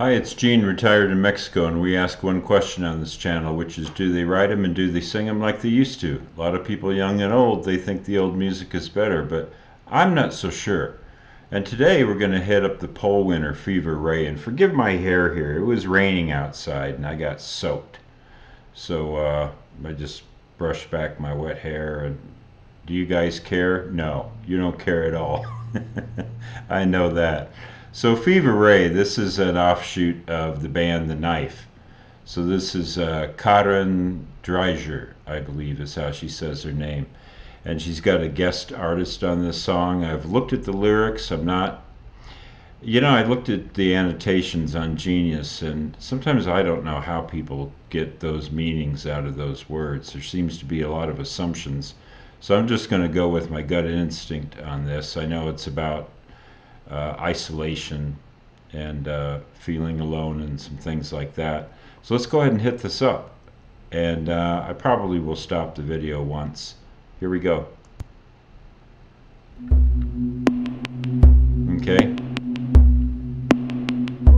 Hi, it's Gene, retired in Mexico, and we ask one question on this channel, which is do they write them and do they sing them like they used to? A lot of people, young and old, they think the old music is better, but I'm not so sure. And today we're going to hit up the poll winner, Fever Ray, and forgive my hair here. It was raining outside and I got soaked. So uh, I just brushed back my wet hair. And do you guys care? No, you don't care at all. I know that. So Fever Ray, this is an offshoot of the band The Knife. So this is uh, Karin Dreijer, I believe is how she says her name. And she's got a guest artist on this song. I've looked at the lyrics. I'm not, you know, I looked at the annotations on Genius, and sometimes I don't know how people get those meanings out of those words. There seems to be a lot of assumptions. So I'm just going to go with my gut instinct on this. I know it's about uh, isolation and uh, feeling alone and some things like that. So let's go ahead and hit this up. And uh, I probably will stop the video once. Here we go. Okay.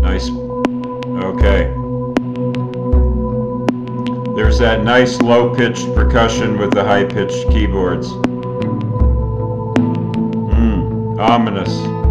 Nice. Okay. There's that nice low-pitched percussion with the high-pitched keyboards. Mmm, ominous.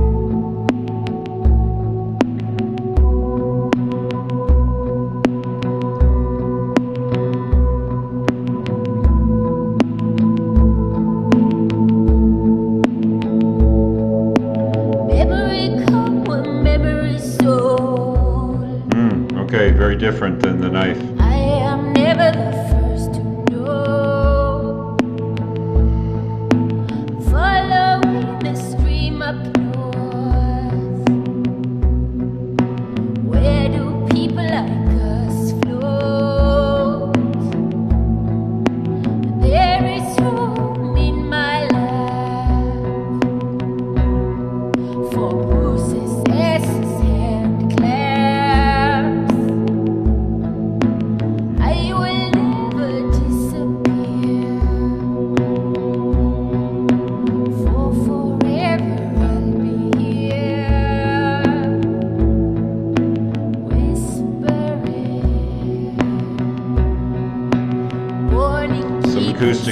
Different than the knife.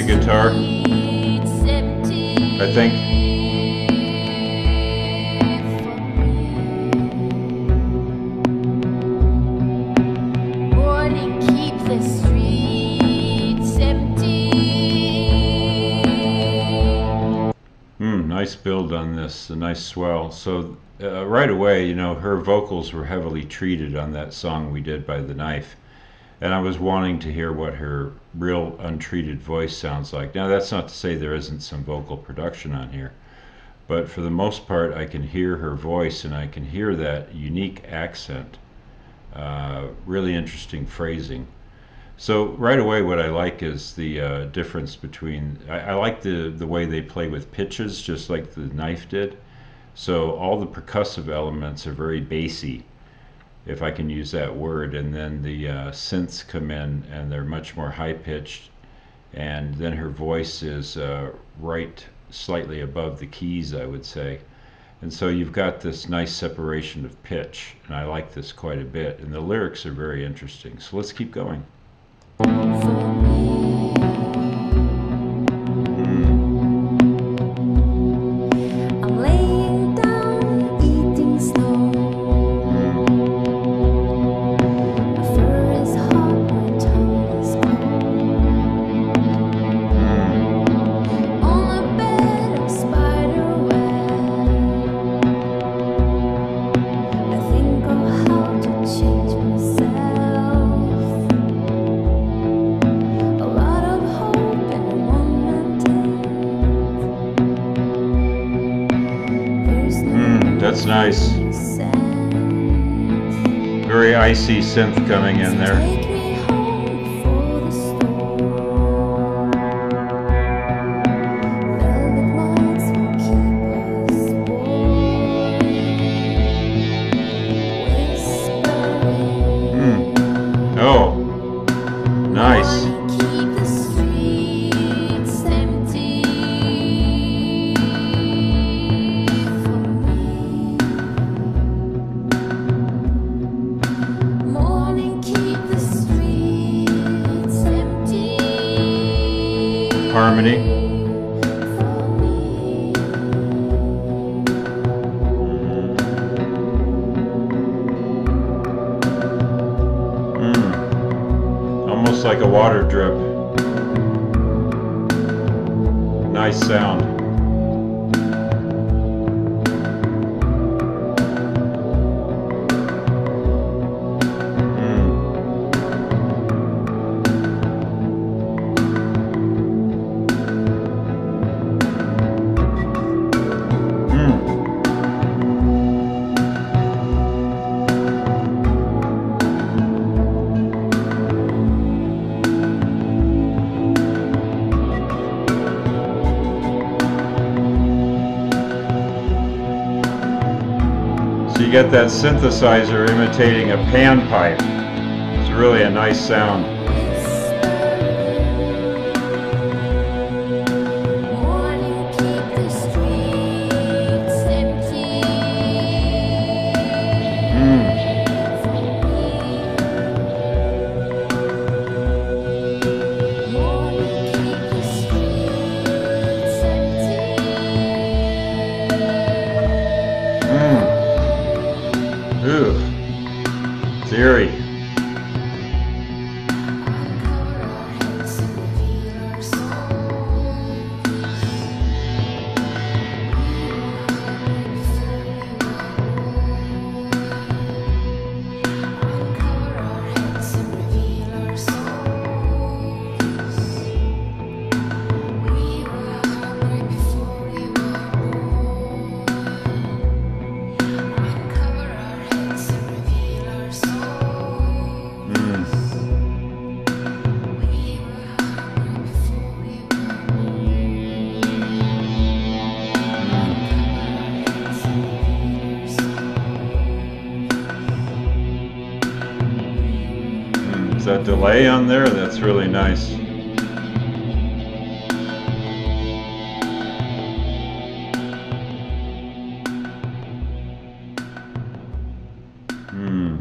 Acoustic guitar, I think. Warning, keep the streets empty. Hmm, nice build on this, a nice swell. So uh, right away, you know, her vocals were heavily treated on that song we did by the knife. And I was wanting to hear what her real untreated voice sounds like. Now, that's not to say there isn't some vocal production on here, but for the most part, I can hear her voice and I can hear that unique accent. Uh, really interesting phrasing. So right away, what I like is the uh, difference between. I, I like the the way they play with pitches, just like the knife did. So all the percussive elements are very bassy, if I can use that word, and then the uh, synths come in and they're much more high pitched, and then her voice is uh, right slightly above the keys, I would say. And so you've got this nice separation of pitch, and I like this quite a bit. And the lyrics are very interesting. So let's keep going. That's nice. Very icy synth coming in there. Like a water drip. Nice sound. Get that synthesizer imitating a panpipe. It's really a nice sound. Is that delay on there? That's really nice. Hmm.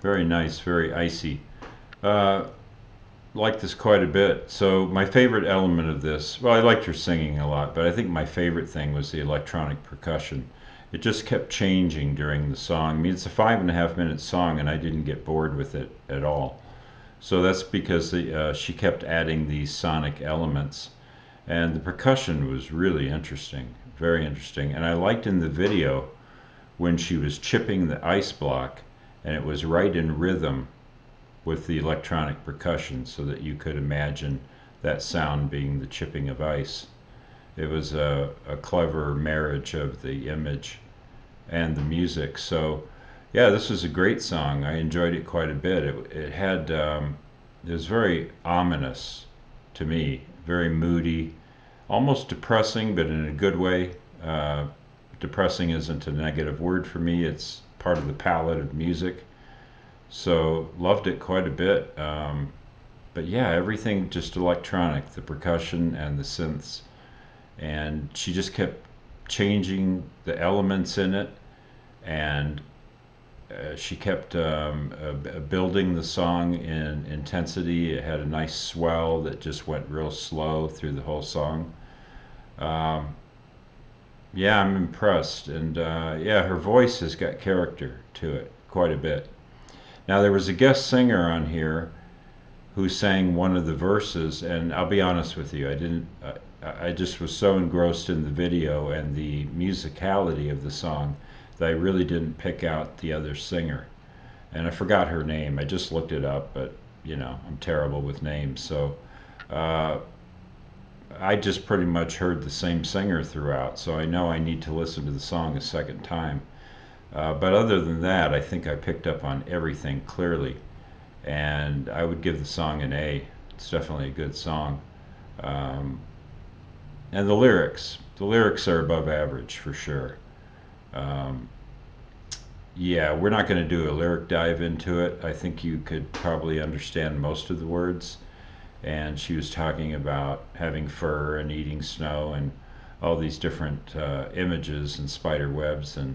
Very nice, very icy. Uh, like this quite a bit. So my favorite element of this, well, I liked her singing a lot, but I think my favorite thing was the electronic percussion. It just kept changing during the song. I mean, it's a five and a half minute song, and I didn't get bored with it at all. So that's because the, uh, she kept adding these sonic elements, and the percussion was really interesting, very interesting. And I liked in the video when she was chipping the ice block, and it was right in rhythm with the electronic percussion so that you could imagine that sound being the chipping of ice. It was a, a clever marriage of the image and the music. So, yeah, this was a great song. I enjoyed it quite a bit. It, it had, um, it was very ominous to me, very moody, almost depressing, but in a good way. Uh, depressing isn't a negative word for me, it's part of the palette of music. So loved it quite a bit. Um, but yeah, everything just electronic, the percussion and the synths. And she just kept changing the elements in it. And uh, she kept um, uh, building the song in intensity. It had a nice swell that just went real slow through the whole song. Um, yeah, I'm impressed. And uh, yeah, her voice has got character to it quite a bit. Now, there was a guest singer on here who sang one of the verses, and I'll be honest with you, I didn't. I, I just was so engrossed in the video and the musicality of the song that I really didn't pick out the other singer. And I forgot her name. I just looked it up, but you know, I'm terrible with names. So uh, I just pretty much heard the same singer throughout, so I know I need to listen to the song a second time. Uh, but other than that, I think I picked up on everything clearly, and I would give the song an A. It's definitely a good song. Um, and the lyrics, the lyrics are above average for sure. Um, yeah, we're not going to do a lyric dive into it. I think you could probably understand most of the words. And she was talking about having fur and eating snow and all these different uh, images and spider webs and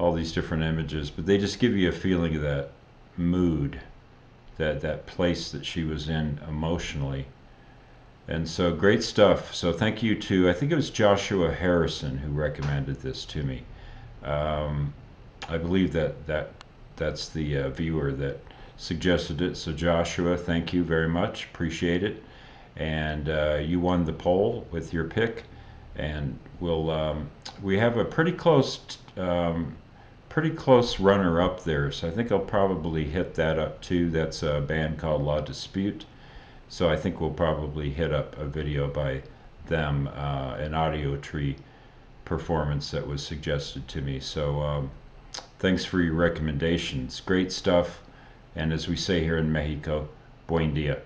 all these different images, but they just give you a feeling of that mood, that that place that she was in emotionally. And so great stuff. So thank you to I think it was Joshua Harrison who recommended this to me. Um, I believe that that that's the uh, viewer that suggested it. So Joshua, thank you very much. Appreciate it. And uh, you won the poll with your pick. And we'll um, we have a pretty close um, pretty close runner up there. So I think I'll probably hit that up too. That's a band called Law Dispute. So I think we'll probably hit up a video by them, uh, an Audiotree performance that was suggested to me. So um, thanks for your recommendations. Great stuff. And as we say here in Mexico, buen dia.